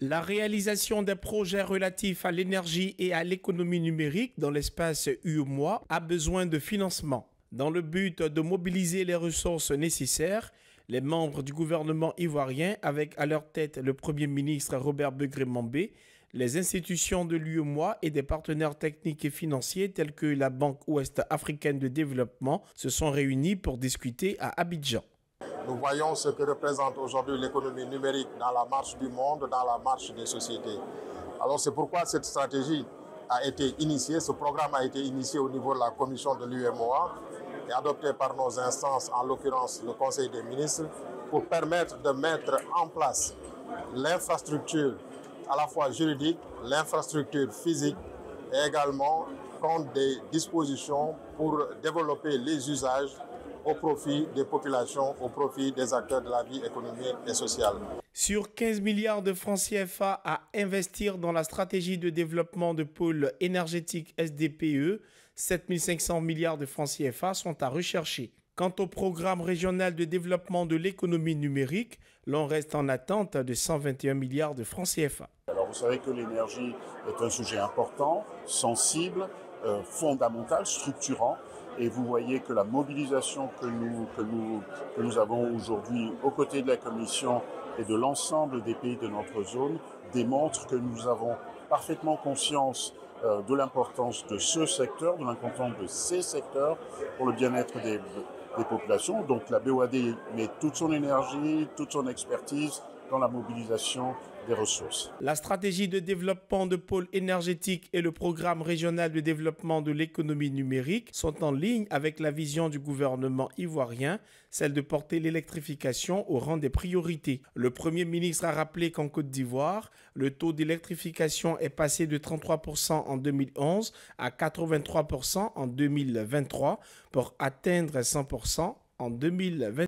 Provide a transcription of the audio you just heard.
La réalisation des projets relatifs à l'énergie et à l'économie numérique dans l'espace UEMOA a besoin de financement. Dans le but de mobiliser les ressources nécessaires, les membres du gouvernement ivoirien, avec à leur tête le Premier ministre Robert Begré-Mambé, les institutions de l'UEMOA et des partenaires techniques et financiers tels que la Banque ouest africaine de développement se sont réunis pour discuter à Abidjan. Nous voyons ce que représente aujourd'hui l'économie numérique dans la marche du monde, dans la marche des sociétés. Alors c'est pourquoi cette stratégie a été initiée, ce programme a été initié au niveau de la commission de l'UMOA et adopté par nos instances, en l'occurrence le Conseil des ministres, pour permettre de mettre en place l'infrastructure à la fois juridique, l'infrastructure physique et également prendre des dispositions pour développer les usages au profit des populations, au profit des acteurs de la vie économique et sociale. Sur 15 milliards de francs CFA à investir dans la stratégie de développement de pôles énergétiques SDPE, 7500 milliards de francs CFA sont à rechercher. Quant au programme régional de développement de l'économie numérique, l'on reste en attente de 121 milliards de francs CFA. Alors vous savez que l'énergie est un sujet important, sensible, euh, fondamental, structurant. Et vous voyez que la mobilisation que nous, que nous, nous avons aujourd'hui aux côtés de la Commission et de l'ensemble des pays de notre zone démontre que nous avons parfaitement conscience euh, de l'importance de ce secteur, de l'importance de ces secteurs pour le bien-être des, des populations. Donc la BOAD met toute son énergie, toute son expertise dans la mobilisation des ressources. La stratégie de développement de pôles énergétiques et le programme régional de développement de l'économie numérique sont en ligne avec la vision du gouvernement ivoirien, celle de porter l'électrification au rang des priorités. Le Premier ministre a rappelé qu'en Côte d'Ivoire, le taux d'électrification est passé de 33% en 2011 à 83% en 2023 pour atteindre 100% en 2020.